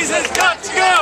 Jesus, got to go!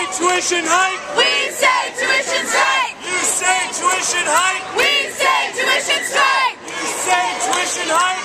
say tuition hike. We say tuition hike. You say tuition hike. We say tuition strike. You say tuition hike.